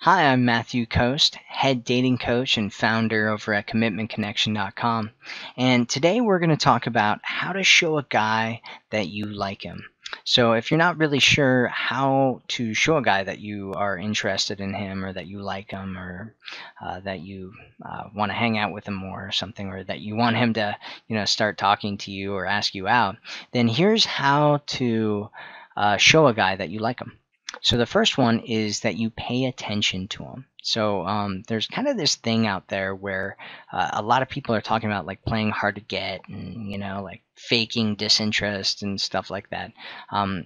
Hi, I'm Matthew Coast, head dating coach and founder over at commitmentconnection.com. And today we're going to talk about how to show a guy that you like him. So, if you're not really sure how to show a guy that you are interested in him or that you like him or uh, that you uh, want to hang out with him more or something or that you want him to, you know, start talking to you or ask you out, then here's how to uh, show a guy that you like him. So the first one is that you pay attention to them. So um, there's kind of this thing out there where uh, a lot of people are talking about like playing hard to get and you know like faking disinterest and stuff like that. Um,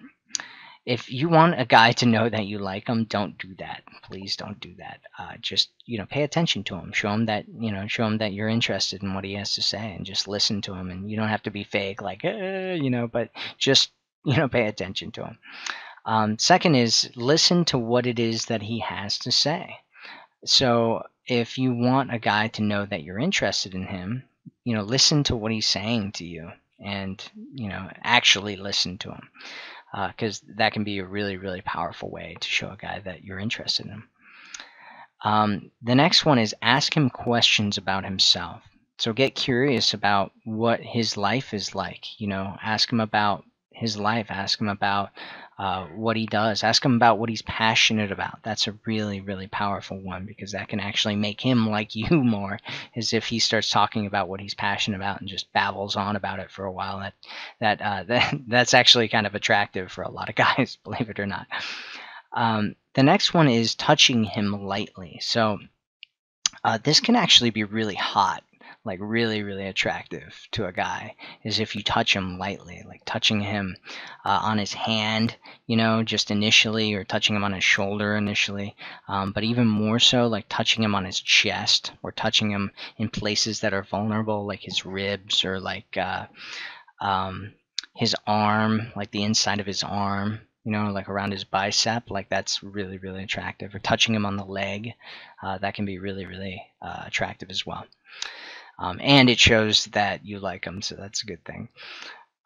if you want a guy to know that you like him, don't do that. Please don't do that. Uh, just you know, pay attention to him. Show him that you know, show him that you're interested in what he has to say, and just listen to him. And you don't have to be fake, like eh, you know, but just you know, pay attention to him. Um, second is listen to what it is that he has to say. So if you want a guy to know that you're interested in him, you know, listen to what he's saying to you and, you know, actually listen to him. Because uh, that can be a really, really powerful way to show a guy that you're interested in him. Um, the next one is ask him questions about himself. So get curious about what his life is like. You know, ask him about his life. Ask him about uh, what he does. Ask him about what he's passionate about. That's a really, really powerful one because that can actually make him like you more. Is if he starts talking about what he's passionate about and just babbles on about it for a while. That that uh, that that's actually kind of attractive for a lot of guys, believe it or not. Um, the next one is touching him lightly. So uh, this can actually be really hot like really really attractive to a guy is if you touch him lightly like touching him uh, on his hand you know just initially or touching him on his shoulder initially um, but even more so like touching him on his chest or touching him in places that are vulnerable like his ribs or like uh, um, his arm like the inside of his arm you know, like around his bicep, like that's really, really attractive. Or touching him on the leg, uh, that can be really, really uh, attractive as well um, and it shows that you like them, so that's a good thing.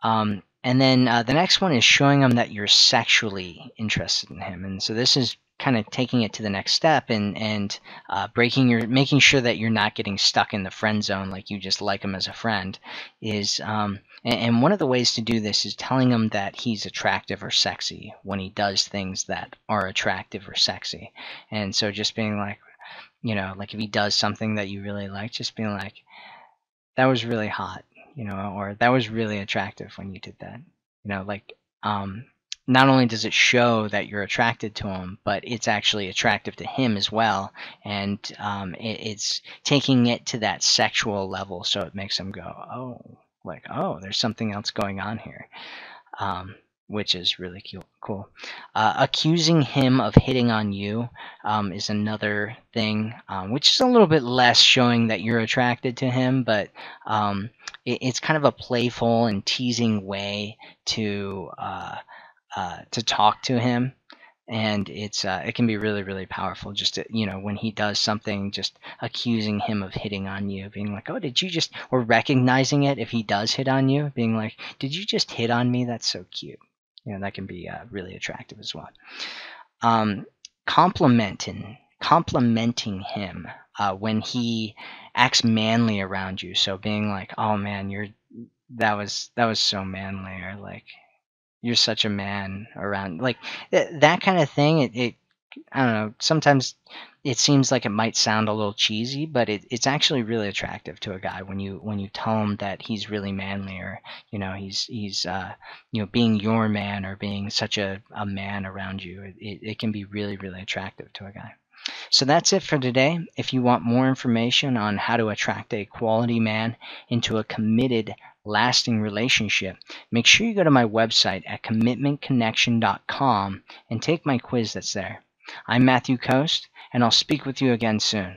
Um, and then uh, the next one is showing him that you're sexually interested in him, and so this is kind of taking it to the next step and and uh, breaking your making sure that you're not getting stuck in the friend zone like you just like him as a friend is um, and, and one of the ways to do this is telling him that he's attractive or sexy when he does things that are attractive or sexy and so just being like you know like if he does something that you really like just being like that was really hot, you know, or that was really attractive when you did that. You know, like um, not only does it show that you're attracted to him, but it's actually attractive to him as well, and um, it, it's taking it to that sexual level, so it makes him go, oh, like oh, there's something else going on here. Um, which is really cool. Uh, accusing him of hitting on you um, is another thing, um, which is a little bit less showing that you're attracted to him, but um, it, it's kind of a playful and teasing way to uh, uh, to talk to him. And it's uh, it can be really really powerful. Just to, you know when he does something, just accusing him of hitting on you, being like, "Oh, did you just?" or recognizing it if he does hit on you, being like, "Did you just hit on me? That's so cute." You know that can be uh, really attractive as well. Um, complimenting complimenting him uh, when he acts manly around you. So being like, "Oh man, you're that was that was so manly," or like, "You're such a man around," like th- that kind of thing. It, it I don't know. Sometimes it seems like it might sound a little cheesy, but it, it's actually really attractive to a guy when you when you tell him that he's really manly or you know he's he's uh, you know being your man or being such a, a man around you. It, it can be really really attractive to a guy. So that's it for today. If you want more information on how to attract a quality man into a committed, lasting relationship, make sure you go to my website at commitmentconnection.com and take my quiz that's there. I'm Matthew Coast, and I'll speak with you again soon.